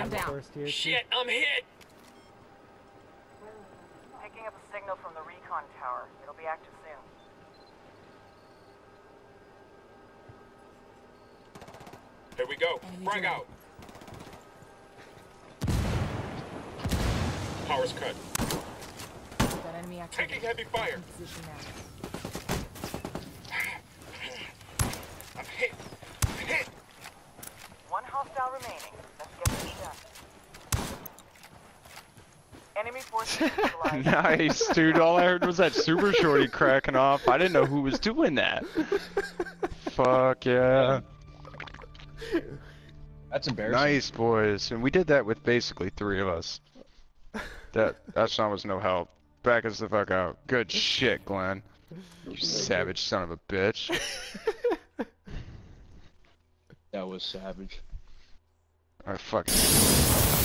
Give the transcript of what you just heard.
Man down. first here. Shit, I'm hit! Picking up a signal from the recon tower. It'll be active soon. Here we go. Enemy Frag out. Power's cut. Got enemy. Taking heavy fire. In position now. I'm hit. I'm hit. One hostile remaining. Let's get this done. Enemy forces nice, dude. All I heard was that super shorty cracking off. I didn't know who was doing that. Fuck yeah. That's embarrassing. Nice, boys. And we did that with basically three of us. That that song was no help. Back us the fuck out. Good shit, Glenn. You savage son of a bitch. That was savage. I fucking.